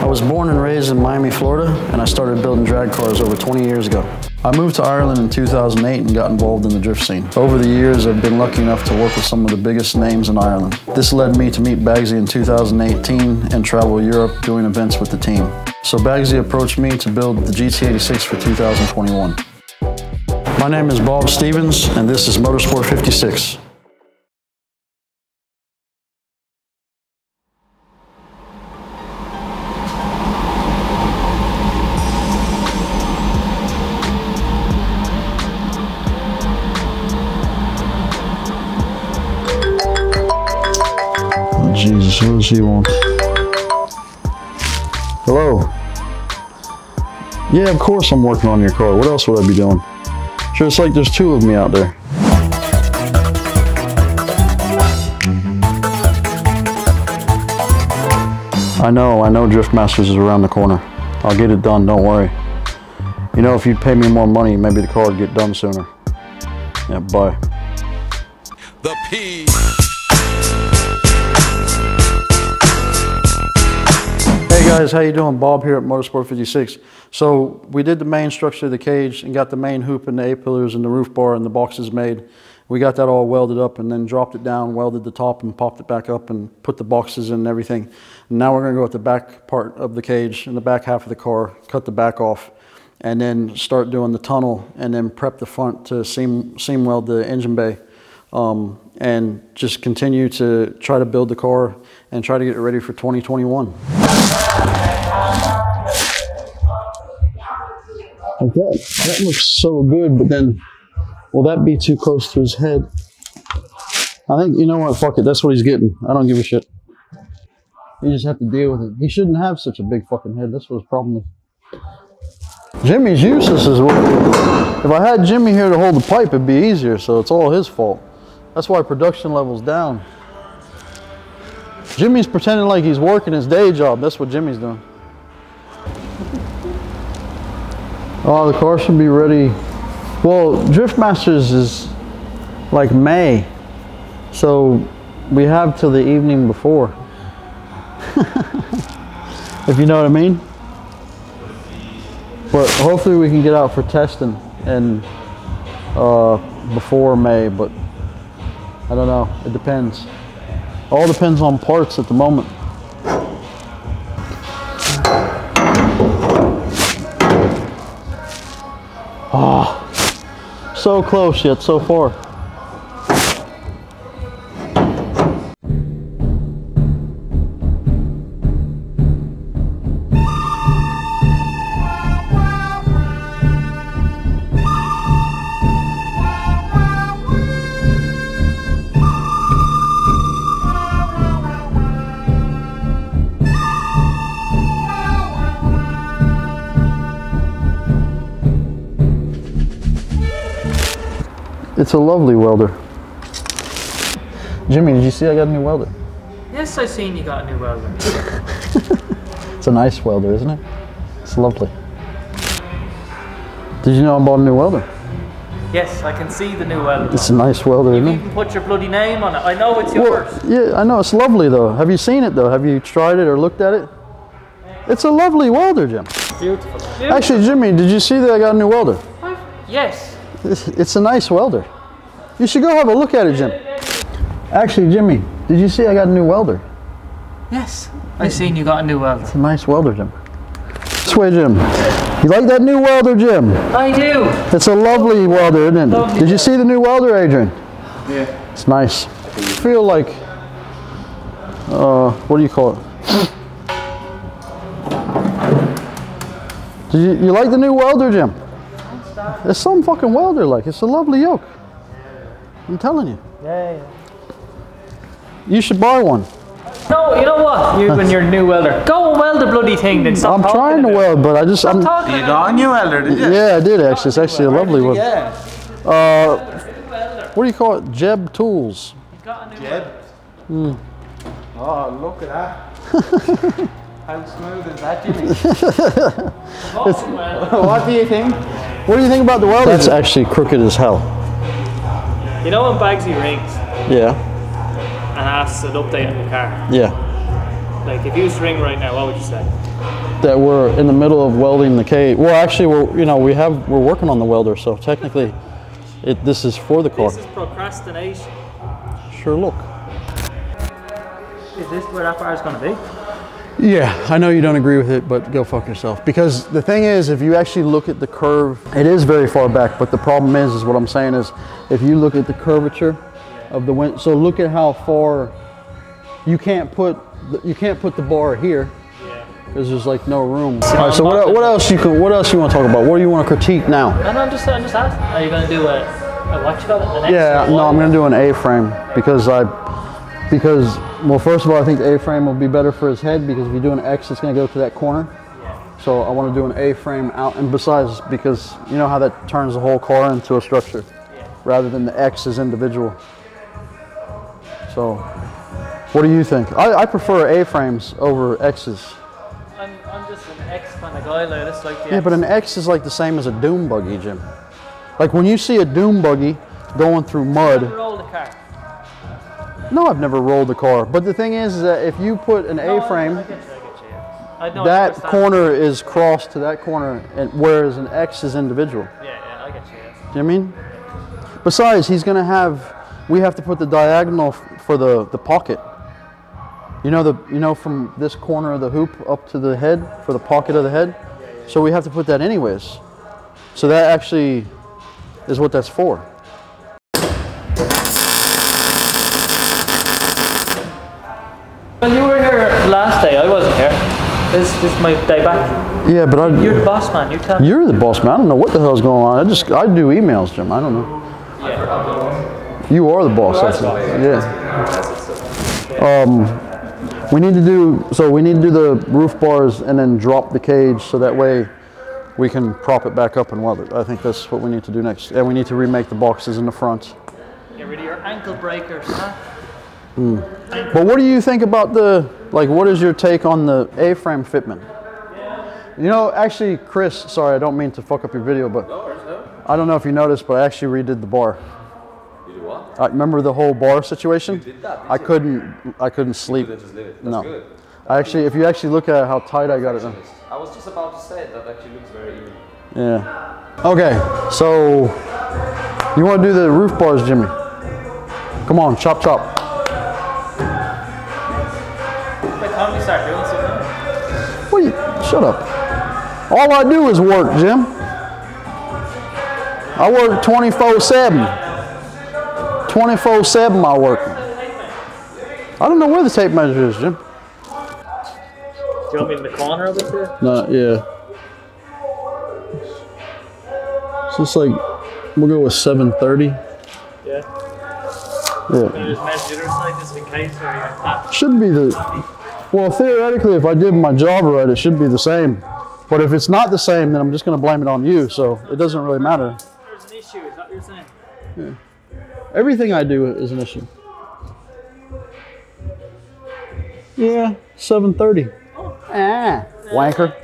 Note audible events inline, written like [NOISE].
I was born and raised in Miami, Florida, and I started building drag cars over 20 years ago. I moved to Ireland in 2008 and got involved in the drift scene. Over the years, I've been lucky enough to work with some of the biggest names in Ireland. This led me to meet Baggsy in 2018 and travel Europe doing events with the team. So Baggsy approached me to build the GT86 for 2021. My name is Bob Stevens, and this is Motorsport 56. What does he want? Hello? Yeah, of course I'm working on your car. What else would I be doing? Sure, it's like there's two of me out there. I know, I know Drift Masters is around the corner. I'll get it done, don't worry. You know, if you'd pay me more money, maybe the car would get done sooner. Yeah, bye. The P. guys, how you doing? Bob here at Motorsport 56. So we did the main structure of the cage and got the main hoop and the A-pillars and the roof bar and the boxes made. We got that all welded up and then dropped it down, welded the top and popped it back up and put the boxes in and everything. And now we're gonna go with the back part of the cage and the back half of the car, cut the back off, and then start doing the tunnel and then prep the front to seam, seam weld the engine bay. Um, and just continue to try to build the car and try to get it ready for 2021. Like that. That looks so good, but then will that be too close to his head? I think, you know what, fuck it, that's what he's getting. I don't give a shit. You just have to deal with it. He shouldn't have such a big fucking head. That's what his problem is. Jimmy's useless as well. If I had Jimmy here to hold the pipe, it'd be easier, so it's all his fault. That's why production level's down. Jimmy's pretending like he's working his day job. That's what Jimmy's doing. Oh, the car should be ready. Well, Drift Masters is like May. So we have till the evening before. [LAUGHS] if you know what I mean. But hopefully we can get out for testing and uh, before May, but I don't know. It depends. All depends on parts at the moment. Ah, so close yet so far. It's a lovely welder. Jimmy, did you see I got a new welder? Yes, I seen you got a new welder. [LAUGHS] It's a nice welder, isn't it? It's lovely. Did you know I bought a new welder? Yes, I can see the new welder. It's a nice welder, You isn't it? even put your bloody name on it. I know it's Well, yours. yeah, I know it's lovely though. Have you seen it though? Have you tried it or looked at it? It's a lovely welder, Jim. Beautiful. Beautiful. Actually, Jimmy, did you see that I got a new welder? yes. It's, it's a nice welder. You should go have a look at it, Jim. Actually, Jimmy, did you see I got a new welder? Yes. I seen you got a new welder. It's a nice welder, Jim. This way, Jim. You like that new welder, Jim? I do. It's a lovely welder, isn't it? Lovely Did you see the new welder, Adrian? Yeah. It's nice. I feel like, uh, what do you call it? Did you, you like the new welder, Jim? It's some fucking welder, like it's a lovely yoke. I'm telling you. Yeah, yeah. You should buy one. No, you know what? You [LAUGHS] and your new welder. Go weld the bloody thing then. Stop I'm trying to it. weld, but I just, I'm, talking You about got a new welder, did you? yeah, I did actually. It's actually a lovely one. Yeah. Uh, what do you call it? Jeb Tools. it. Got a new Jeb. welder. Oh, look at that. [LAUGHS] How smooth is that, Jimmy? [LAUGHS] Fucking [LAUGHS] welder. what do you think? What do you think about the welder? That's actually crooked as hell. You know when Baggsy rings Yeah, and asks an update on the car? yeah. Like if you was to ring right now, what would you say? that we're in the middle of welding the cage. Well, actually, we're you know we have we're working on the welder, so technically, it this is for the car. This is procrastination. Sure, look. Is this where that bar is going to be? Yeah, I know you don't agree with it, but go fuck yourself. Because the thing is, if you actually look at the curve, it is very far back. But the problem is, is what I'm saying is, if you look at the curvature of the wind, so look at how far you can't put the- you can't put the bar here because there's like no room. All right, so what, what else you can what else you want to talk about? What do you want to critique now? And I'm just, I'm just asking. Are you going to do a, a what you call it? Yeah, no? I'm gonna do an A-frame because I, because well, first of all, I think the A-frame will be better for his head because if you do an X, it's gonna go to that corner. So I want to do an A-frame out, and besides, because you know how that turns the whole car into a structure, rather than the X as individual. So, what do you think? I, I prefer A-frames over X's. I'm, I'm just an X kind of guy. Like this, like the Yeah, but an X is like the same as a dune buggy, Jim. Like when you see a dune buggy going through mud. roll the car. No, I've never rolled the car. But the thing is, is that if you put an No, A-frame, I, get you. I get you. Yeah. I know, I that corner is crossed to that corner, and whereas an X is individual. Yeah, yeah, I get you. Yeah. Do you know what I mean? Besides, he's gonna have. We have to put the diagonal f- for the the pocket. You know the you know from this corner of the hoop up to the head for the pocket of the head. Yeah. So we have to put that anyways. So that actually is what that's for. When you were here last day, I wasn't here. This, this is my day back. Yeah, but I. You're the boss man. You tell me. You're the boss man. I don't know what the hell's going on. I just I do emails, Jim. I don't know. Yeah. You are the boss. That's it. Yeah. Um, we need to do so. We need to do the roof bars and then drop the cage so that way we can prop it back up and weld it. I think that's what we need to do next. And we need to remake the boxes in the front. Get rid of your ankle breakers, huh? Mm. But what do you think about the like? What is your take on the A-frame fitment? You know, actually, Chris. Sorry, I don't mean to fuck up your video, but I don't know if you noticed, but I actually redid the bar. You what? I remember the whole bar situation. that, I you? couldn't. I couldn't sleep. Couldn't just leave it. That's No. good. I actually, if you actually look at how tight I got it. done. I was just about to say that actually looks very even. Yeah. Okay, so you want to do the roof bars, Jimmy? Come on, chop chop. Shut up. All I do is work, Jim. I work 24/7. 24/7 I work. I don't know where the tape measure is, Jim. do you want me in the corner of it here? No, yeah. So it's like we'll go with 7:30. Yeah. Yeah. You just measure the other side just in case, or you're ah, Should be the. Well, theoretically, if I did my job right, it should be the same. But if it's not the same, then I'm just going to blame it on you. So it doesn't really matter. There's an issue. Is that what you're saying? Everything I do is an issue. Yeah, 7:30. Ah, wanker.